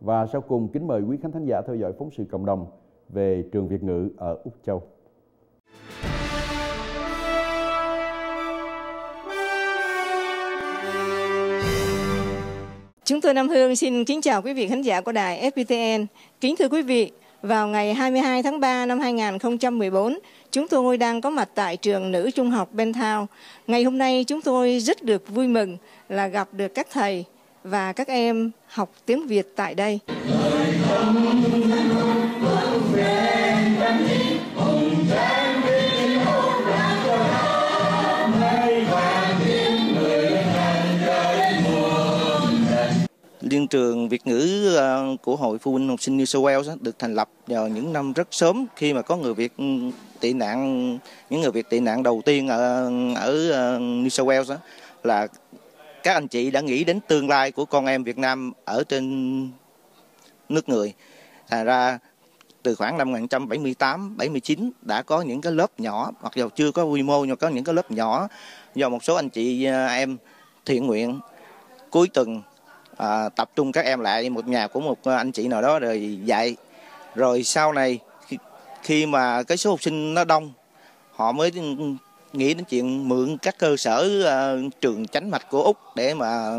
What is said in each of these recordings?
Và sau cùng kính mời quý khán thính giả theo dõi phóng sự cộng đồng về trường Việt ngữ ở Úc Châu. Chúng tôi Nam Hương xin kính chào quý vị khán giả của đài FPTN. Kính thưa quý vị, vào ngày 22 tháng 3 năm 2014, chúng tôi đang có mặt tại trường nữ trung học Benthao. Ngày hôm nay chúng tôi rất được vui mừng là gặp được các thầy và các em học tiếng Việt tại đây. Liên trường Việt ngữ ờ, của Hội Phụ huynh học sinh New South Wales được thành lập vào những năm rất sớm khi mà có người Việt ừ, tị nạn, những người Việt tị nạn đầu tiên ở ở ờ, New South Wales là các anh chị đã nghĩ đến tương lai của con em Việt Nam ở trên nước người. Thành ra từ khoảng năm 1978 79 đã có những cái lớp nhỏ mặc dù chưa có quy mô nhưng có những cái lớp nhỏ do một số anh chị à, em thiện nguyện cuối tuần à, tập trung các em lại một nhà của một anh chị nào đó rồi dạy rồi sau này khi, khi mà cái số học sinh nó đông họ mới nghĩ đến chuyện mượn các cơ sở uh, trường chánh mạch của úc để mà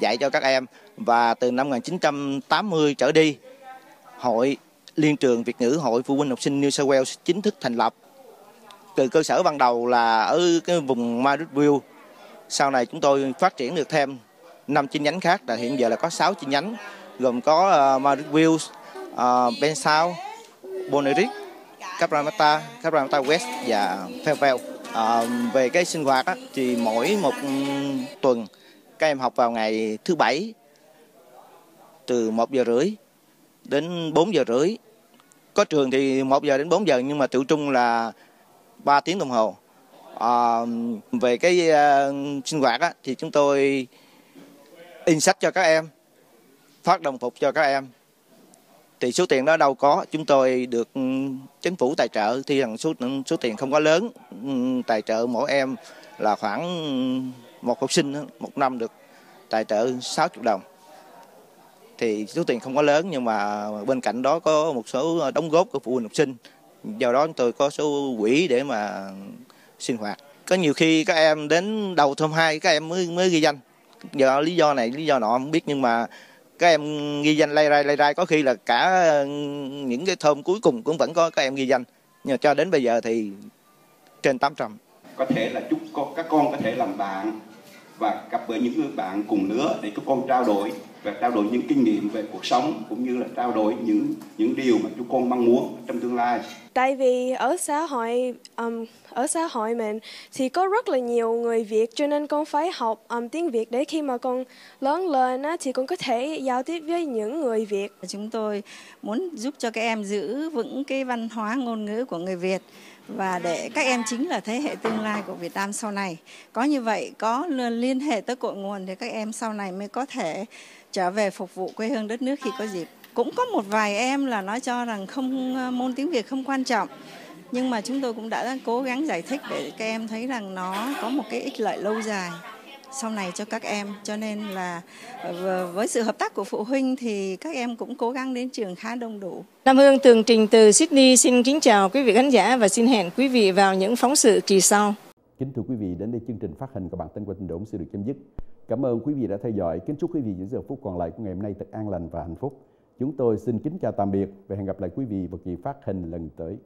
dạy cho các em. Và từ năm 1980 trở đi hội liên trường Việt ngữ hội phụ huynh học sinh New South Wales chính thức thành lập. Từ cơ sở ban đầu là ở cái vùng Madridville sau này chúng tôi phát triển được thêm năm chi nhánh khác là hiện giờ là có 6 chi nhánh gồm có ờ, uh, Madridville, uh, ờ, Bensau, Boneric, Capramata, Capramata West và Fairvale. À, về cái sinh hoạt á, thì mỗi một ừ, tuần các em học vào ngày thứ bảy từ 1 giờ rưỡi đến 4 giờ rưỡi. Có trường thì 1 giờ đến 4 giờ nhưng mà tự trung là 3 tiếng đồng hồ. À, về cái uh, sinh hoạt á, thì chúng tôi in sách cho các em, phát đồng phục cho các em. Thì số tiền đó đâu có, chúng tôi được ừ, chính phủ tài trợ. Thì rằng số ừ, số tiền không quá lớn, ừ, tài trợ mỗi em là khoảng một học sinh một năm được tài trợ 60 đồng. Thì số tiền không quá lớn nhưng mà bên cạnh đó có một số đóng góp của phụ huynh học sinh. Do đó tôi có số quỹ để mà sinh hoạt. Có nhiều khi các em đến đầu thơm hai các em mới mới ghi danh. Do lý do này lý do nọ không biết nhưng mà các em ghi danh lay rai lay rai có khi là cả ờ, những cái thơm cuối cùng cũng vẫn có các em ghi danh. Nhưng mà cho đến bây giờ thì trên 800 có thể là chúc con, các con có thể làm bạn và gặp với những người bạn cùng lứa để các con trao đổi và trao đổi những kinh nghiệm về cuộc sống cũng như là trao đổi những những điều mà chúng con mong muốn tương lai. Tại vì ở xã hội um, ở xã hội mình thì có rất là nhiều người Việt cho nên con phải học um, tiếng Việt để khi mà con lớn lên á, thì con có thể giao tiếp với những người Việt. Chúng tôi muốn giúp cho các em giữ vững cái văn hóa ngôn ngữ của người Việt và để các em chính là thế hệ tương lai của Việt Nam sau này. Có như vậy, có liên hệ tới cội nguồn thì các em sau này mới có thể trở về phục vụ quê hương đất nước khi có dịp. Cũng có một vài em là nói cho rằng không ờ, môn tiếng Việt không quan trọng. Nhưng mà chúng tôi cũng đã cố gắng giải thích để các em thấy rằng nó có một cái ích lợi lâu dài sau này cho các em cho nên là ờ, với sự hợp tác của phụ huynh thì các em cũng cố gắng đến trường khá đông đủ. Nam Hương tường trình từ Sydney xin kính chào quý vị khán giả và xin hẹn quý vị vào những phóng sự kỳ sau. Kính thưa quý vị, đến đây chương trình phát hành của bản tin qua tin đồn sẽ được chấm dứt. Cảm ơn quý vị đã theo dõi. Kính chúc quý vị những giờ phút còn lại của ngày hôm nay thật an lành và hạnh phúc. Chúng tôi xin kính chào tạm biệt và hẹn gặp lại quý vị vào kỳ phát hình lần tới.